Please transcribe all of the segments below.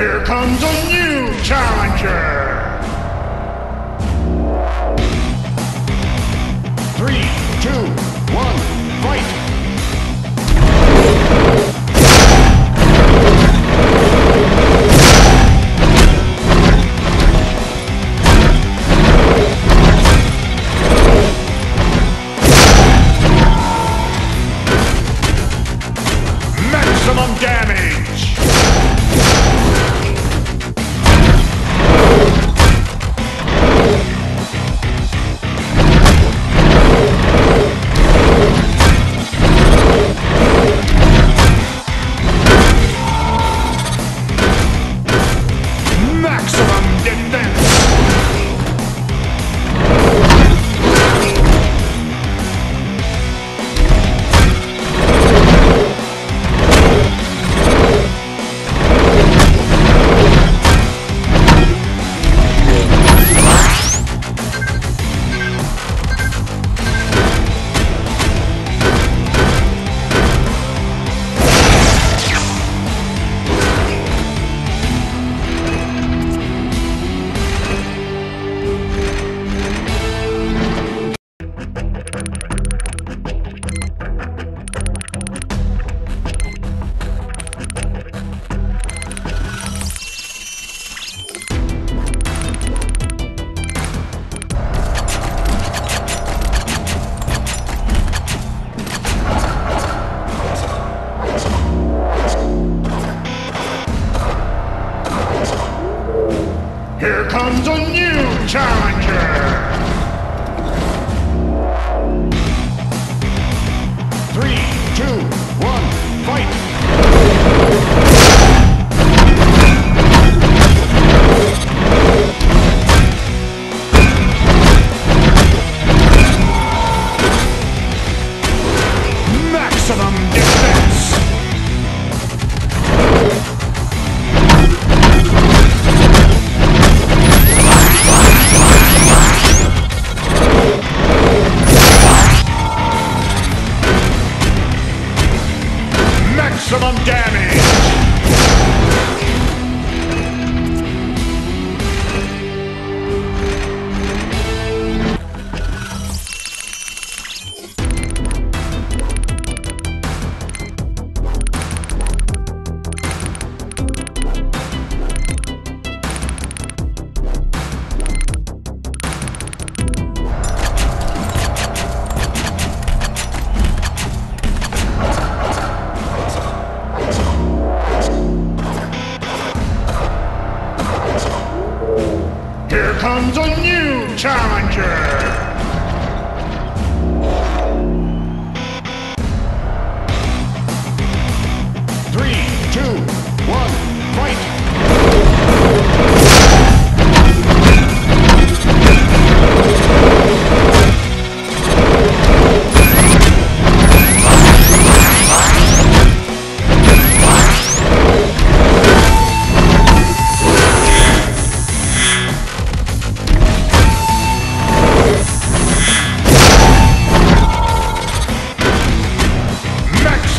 Here comes a new challenger! Three, two, one,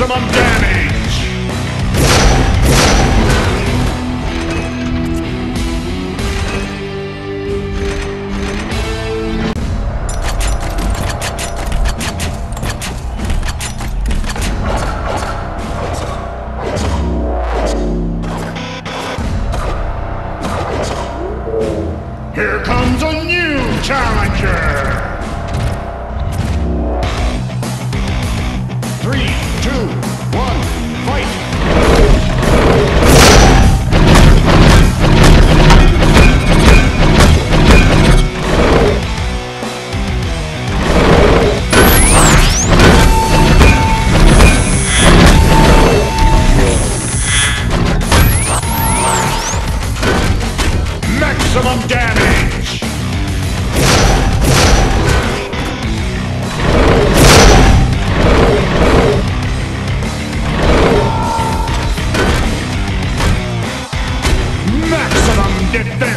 maximum damage! Here comes a new challenger! Defense!